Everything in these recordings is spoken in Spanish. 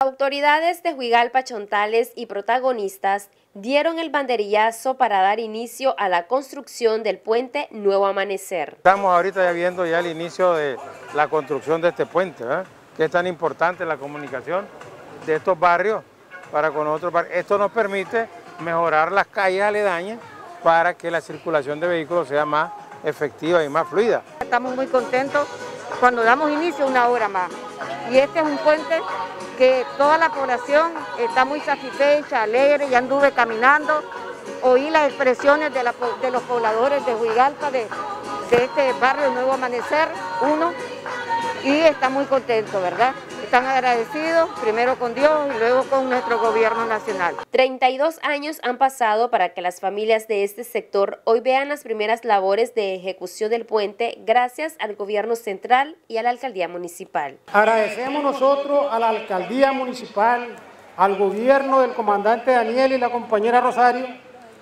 Autoridades de Huigalpa, Chontales y protagonistas dieron el banderillazo para dar inicio a la construcción del puente Nuevo Amanecer. Estamos ahorita ya viendo ya el inicio de la construcción de este puente, que es tan importante la comunicación de estos barrios para con otros barrios. Esto nos permite mejorar las calles aledañas para que la circulación de vehículos sea más efectiva y más fluida. Estamos muy contentos cuando damos inicio una obra más. Y este es un puente que toda la población está muy satisfecha, alegre, ya anduve caminando, oí las expresiones de, los pobladores de Huigalpa, de este barrio Nuevo Amanecer, uno, y está muy contento, ¿verdad? Están agradecidos, primero con Dios y luego con nuestro gobierno nacional. 32 años han pasado para que las familias de este sector hoy vean las primeras labores de ejecución del puente gracias al gobierno central y a la alcaldía municipal. Agradecemos nosotros a la alcaldía municipal, al gobierno del comandante Daniel y la compañera Rosario,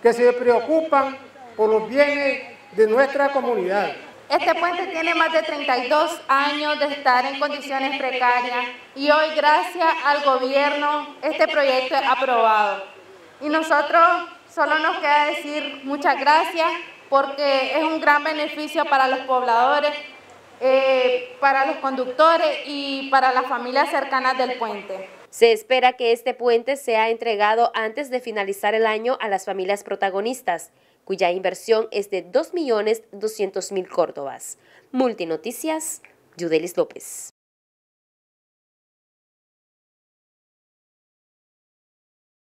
que se preocupan por los bienes de nuestra comunidad. Este puente tiene más de 32 años de estar en condiciones precarias y hoy gracias al gobierno este proyecto es aprobado. Y nosotros solo nos queda decir muchas gracias porque es un gran beneficio para los pobladores, eh, para los conductores y para las familias cercanas del puente. Se espera que este puente sea entregado antes de finalizar el año a las familias protagonistas cuya inversión es de 2.200.000 córdobas. Multinoticias, Yudelis López.